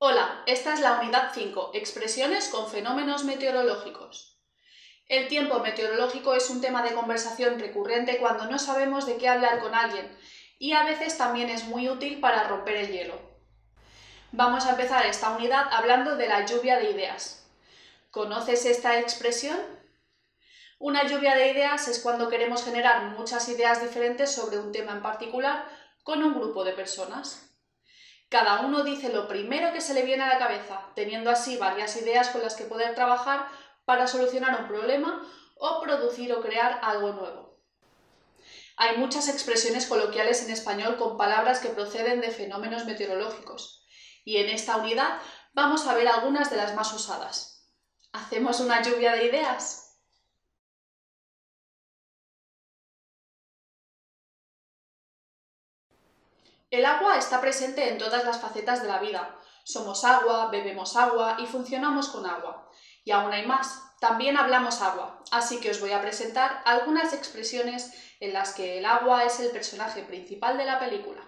Hola, esta es la unidad 5, expresiones con fenómenos meteorológicos. El tiempo meteorológico es un tema de conversación recurrente cuando no sabemos de qué hablar con alguien y a veces también es muy útil para romper el hielo. Vamos a empezar esta unidad hablando de la lluvia de ideas. ¿Conoces esta expresión? Una lluvia de ideas es cuando queremos generar muchas ideas diferentes sobre un tema en particular con un grupo de personas. Cada uno dice lo primero que se le viene a la cabeza, teniendo así varias ideas con las que poder trabajar para solucionar un problema o producir o crear algo nuevo. Hay muchas expresiones coloquiales en español con palabras que proceden de fenómenos meteorológicos, y en esta unidad vamos a ver algunas de las más usadas. ¿Hacemos una lluvia de ideas? El agua está presente en todas las facetas de la vida. Somos agua, bebemos agua y funcionamos con agua. Y aún hay más. También hablamos agua, así que os voy a presentar algunas expresiones en las que el agua es el personaje principal de la película.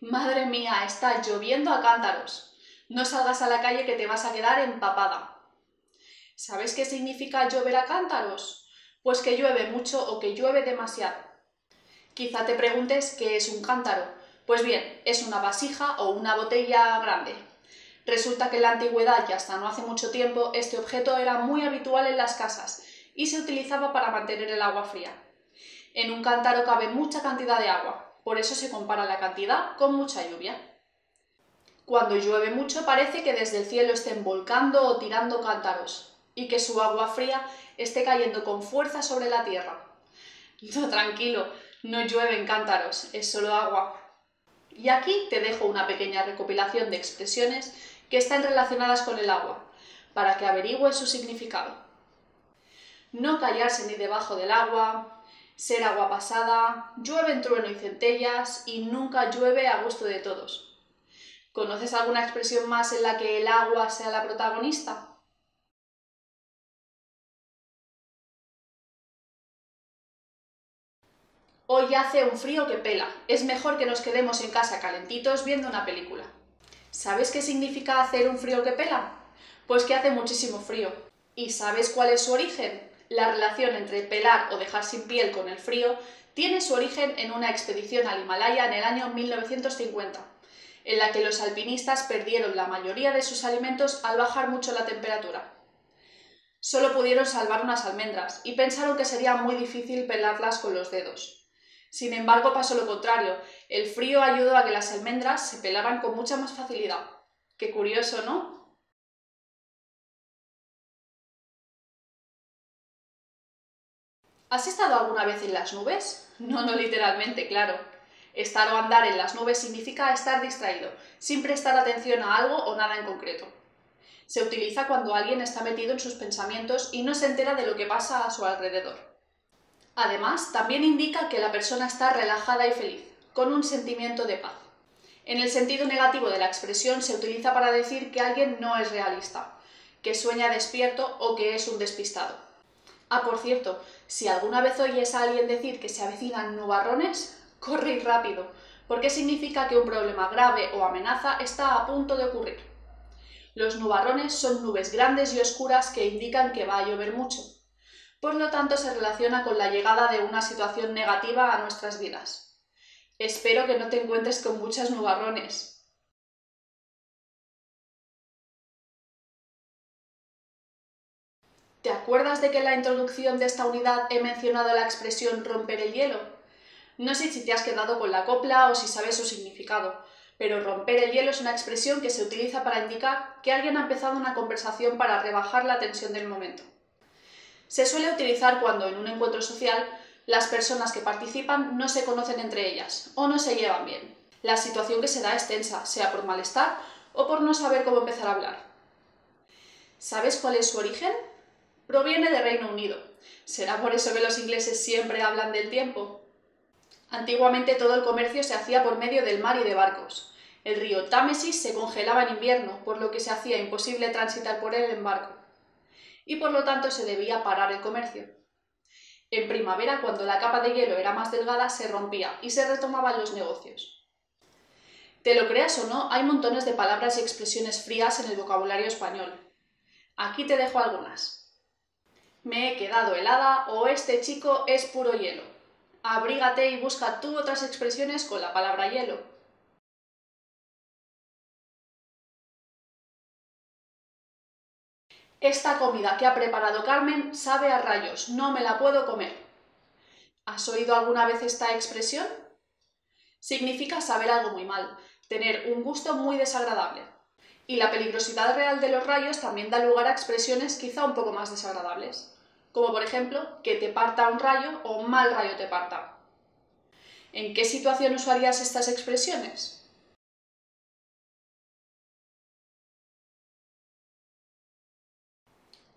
Madre mía, está lloviendo a cántaros. No salgas a la calle que te vas a quedar empapada. ¿Sabes qué significa llover a cántaros? Pues que llueve mucho o que llueve demasiado. Quizá te preguntes qué es un cántaro. Pues bien, es una vasija o una botella grande. Resulta que en la antigüedad y hasta no hace mucho tiempo este objeto era muy habitual en las casas y se utilizaba para mantener el agua fría. En un cántaro cabe mucha cantidad de agua, por eso se compara la cantidad con mucha lluvia. Cuando llueve mucho parece que desde el cielo estén volcando o tirando cántaros y que su agua fría esté cayendo con fuerza sobre la tierra. No, tranquilo, no llueve en cántaros, es solo agua. Y aquí te dejo una pequeña recopilación de expresiones que están relacionadas con el agua, para que averigües su significado. No callarse ni debajo del agua, ser agua pasada, llueve en trueno y centellas y nunca llueve a gusto de todos. ¿Conoces alguna expresión más en la que el agua sea la protagonista? Hoy hace un frío que pela. Es mejor que nos quedemos en casa calentitos viendo una película. ¿Sabes qué significa hacer un frío que pela? Pues que hace muchísimo frío. ¿Y sabes cuál es su origen? La relación entre pelar o dejar sin piel con el frío tiene su origen en una expedición al Himalaya en el año 1950, en la que los alpinistas perdieron la mayoría de sus alimentos al bajar mucho la temperatura. Solo pudieron salvar unas almendras y pensaron que sería muy difícil pelarlas con los dedos. Sin embargo, pasó lo contrario. El frío ayudó a que las almendras se pelaran con mucha más facilidad. Qué curioso, ¿no? ¿Has estado alguna vez en las nubes? No, no literalmente, claro. Estar o andar en las nubes significa estar distraído, sin prestar atención a algo o nada en concreto. Se utiliza cuando alguien está metido en sus pensamientos y no se entera de lo que pasa a su alrededor. Además, también indica que la persona está relajada y feliz, con un sentimiento de paz. En el sentido negativo de la expresión se utiliza para decir que alguien no es realista, que sueña despierto o que es un despistado. Ah, por cierto, si alguna vez oyes a alguien decir que se avecinan nubarrones, corre rápido, porque significa que un problema grave o amenaza está a punto de ocurrir. Los nubarrones son nubes grandes y oscuras que indican que va a llover mucho, por lo tanto se relaciona con la llegada de una situación negativa a nuestras vidas. Espero que no te encuentres con muchas nubarrones. ¿Te acuerdas de que en la introducción de esta unidad he mencionado la expresión romper el hielo? No sé si te has quedado con la copla o si sabes su significado, pero romper el hielo es una expresión que se utiliza para indicar que alguien ha empezado una conversación para rebajar la tensión del momento. Se suele utilizar cuando en un encuentro social las personas que participan no se conocen entre ellas o no se llevan bien. La situación que se da es tensa, sea por malestar o por no saber cómo empezar a hablar. ¿Sabes cuál es su origen? Proviene de Reino Unido. ¿Será por eso que los ingleses siempre hablan del tiempo? Antiguamente todo el comercio se hacía por medio del mar y de barcos. El río Támesis se congelaba en invierno, por lo que se hacía imposible transitar por él en barco y por lo tanto se debía parar el comercio. En primavera, cuando la capa de hielo era más delgada, se rompía y se retomaban los negocios. Te lo creas o no, hay montones de palabras y expresiones frías en el vocabulario español. Aquí te dejo algunas. Me he quedado helada o este chico es puro hielo. Abrígate y busca tú otras expresiones con la palabra hielo. Esta comida que ha preparado Carmen sabe a rayos, no me la puedo comer. ¿Has oído alguna vez esta expresión? Significa saber algo muy mal, tener un gusto muy desagradable. Y la peligrosidad real de los rayos también da lugar a expresiones quizá un poco más desagradables, como por ejemplo que te parta un rayo o un mal rayo te parta. ¿En qué situación usarías estas expresiones?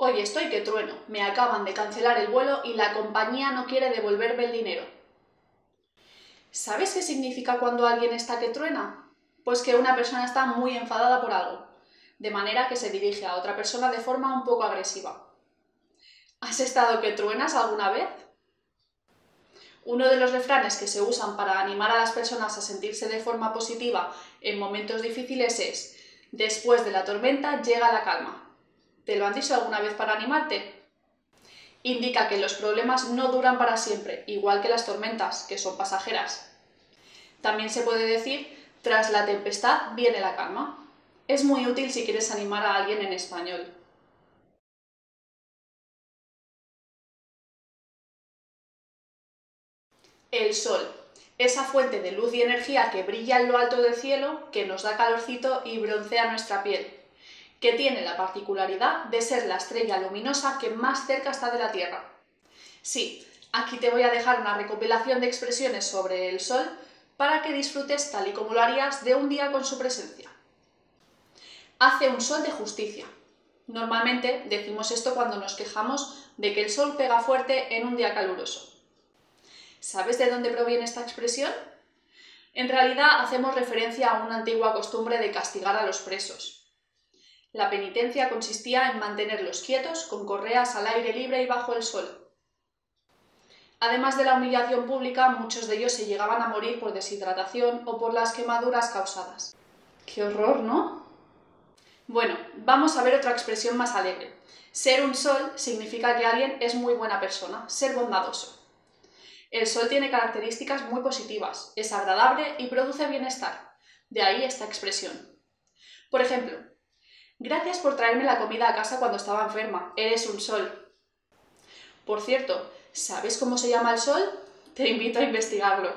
Hoy estoy que trueno, me acaban de cancelar el vuelo y la compañía no quiere devolverme el dinero. ¿Sabes qué significa cuando alguien está que truena? Pues que una persona está muy enfadada por algo, de manera que se dirige a otra persona de forma un poco agresiva. ¿Has estado que truenas alguna vez? Uno de los refranes que se usan para animar a las personas a sentirse de forma positiva en momentos difíciles es después de la tormenta llega la calma. ¿Te lo han dicho alguna vez para animarte? Indica que los problemas no duran para siempre, igual que las tormentas, que son pasajeras. También se puede decir, tras la tempestad viene la calma. Es muy útil si quieres animar a alguien en español. El sol, esa fuente de luz y energía que brilla en lo alto del cielo, que nos da calorcito y broncea nuestra piel que tiene la particularidad de ser la estrella luminosa que más cerca está de la Tierra. Sí, aquí te voy a dejar una recopilación de expresiones sobre el Sol para que disfrutes tal y como lo harías de un día con su presencia. Hace un sol de justicia. Normalmente decimos esto cuando nos quejamos de que el sol pega fuerte en un día caluroso. ¿Sabes de dónde proviene esta expresión? En realidad hacemos referencia a una antigua costumbre de castigar a los presos, la penitencia consistía en mantenerlos quietos con correas al aire libre y bajo el sol. Además de la humillación pública, muchos de ellos se llegaban a morir por deshidratación o por las quemaduras causadas. ¡Qué horror, ¿no? Bueno, vamos a ver otra expresión más alegre. Ser un sol significa que alguien es muy buena persona, ser bondadoso. El sol tiene características muy positivas, es agradable y produce bienestar. De ahí esta expresión. Por ejemplo, Gracias por traerme la comida a casa cuando estaba enferma. Eres un sol. Por cierto, ¿sabes cómo se llama el sol? Te invito a investigarlo.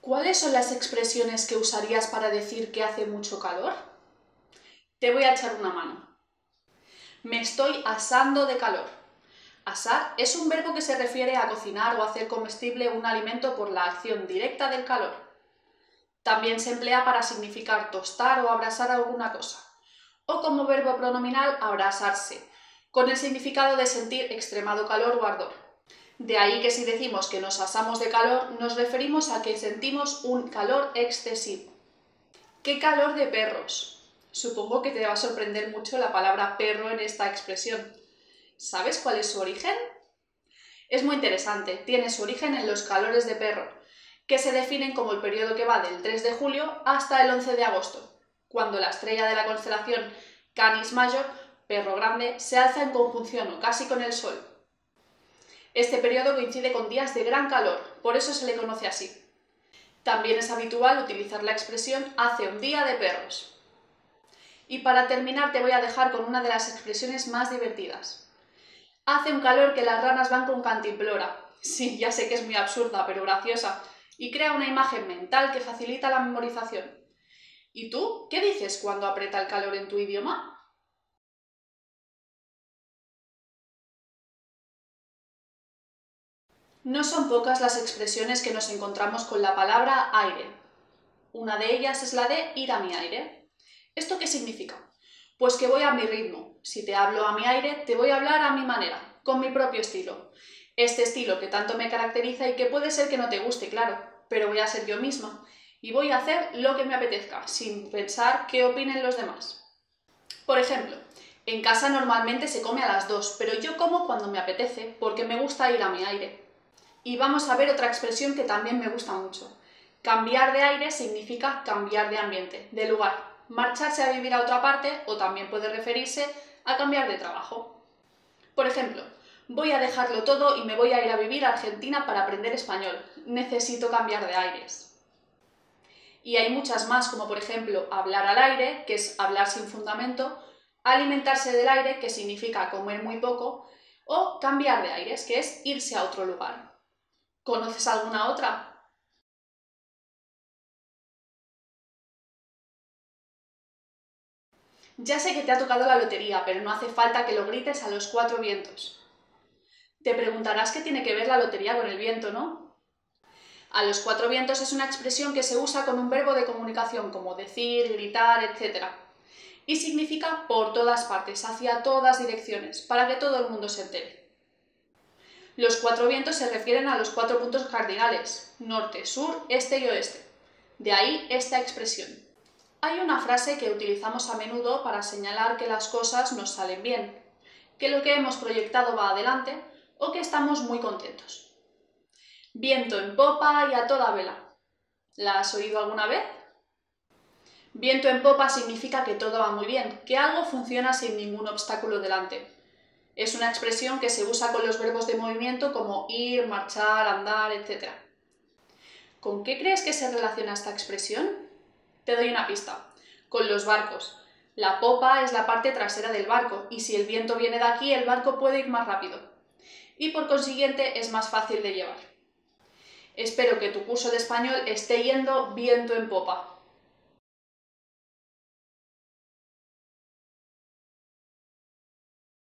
¿Cuáles son las expresiones que usarías para decir que hace mucho calor? Te voy a echar una mano. Me estoy asando de calor. Asar es un verbo que se refiere a cocinar o hacer comestible un alimento por la acción directa del calor. También se emplea para significar tostar o abrasar alguna cosa. O como verbo pronominal abrasarse, con el significado de sentir extremado calor o ardor. De ahí que si decimos que nos asamos de calor, nos referimos a que sentimos un calor excesivo. ¡Qué calor de perros! Supongo que te va a sorprender mucho la palabra perro en esta expresión. ¿Sabes cuál es su origen? Es muy interesante, tiene su origen en los calores de perro, que se definen como el periodo que va del 3 de julio hasta el 11 de agosto, cuando la estrella de la constelación Canis Major, perro grande, se alza en conjunción o casi con el Sol. Este periodo coincide con días de gran calor, por eso se le conoce así. También es habitual utilizar la expresión hace un día de perros. Y para terminar te voy a dejar con una de las expresiones más divertidas. Hace un calor que las ranas van con cantimplora. Sí, ya sé que es muy absurda, pero graciosa. Y crea una imagen mental que facilita la memorización. ¿Y tú? ¿Qué dices cuando aprieta el calor en tu idioma? No son pocas las expresiones que nos encontramos con la palabra aire. Una de ellas es la de ir a mi aire. ¿Esto qué significa? Pues que voy a mi ritmo. Si te hablo a mi aire, te voy a hablar a mi manera, con mi propio estilo. Este estilo que tanto me caracteriza y que puede ser que no te guste, claro, pero voy a ser yo misma y voy a hacer lo que me apetezca, sin pensar qué opinen los demás. Por ejemplo, en casa normalmente se come a las 2, pero yo como cuando me apetece, porque me gusta ir a mi aire. Y vamos a ver otra expresión que también me gusta mucho. Cambiar de aire significa cambiar de ambiente, de lugar, marcharse a vivir a otra parte o también puede referirse a cambiar de trabajo. Por ejemplo, voy a dejarlo todo y me voy a ir a vivir a Argentina para aprender español. Necesito cambiar de aires. Y hay muchas más, como por ejemplo hablar al aire, que es hablar sin fundamento, alimentarse del aire, que significa comer muy poco, o cambiar de aires, que es irse a otro lugar. ¿Conoces alguna otra? Ya sé que te ha tocado la lotería, pero no hace falta que lo grites a los cuatro vientos. Te preguntarás qué tiene que ver la lotería con el viento, ¿no? A los cuatro vientos es una expresión que se usa con un verbo de comunicación como decir, gritar, etc. Y significa por todas partes, hacia todas direcciones, para que todo el mundo se entere. Los cuatro vientos se refieren a los cuatro puntos cardinales, norte, sur, este y oeste. De ahí esta expresión. Hay una frase que utilizamos a menudo para señalar que las cosas nos salen bien, que lo que hemos proyectado va adelante o que estamos muy contentos. Viento en popa y a toda vela. ¿La has oído alguna vez? Viento en popa significa que todo va muy bien, que algo funciona sin ningún obstáculo delante. Es una expresión que se usa con los verbos de movimiento como ir, marchar, andar, etc. ¿Con qué crees que se relaciona esta expresión? Te doy una pista. Con los barcos. La popa es la parte trasera del barco y si el viento viene de aquí el barco puede ir más rápido. Y por consiguiente es más fácil de llevar. Espero que tu curso de español esté yendo viento en popa.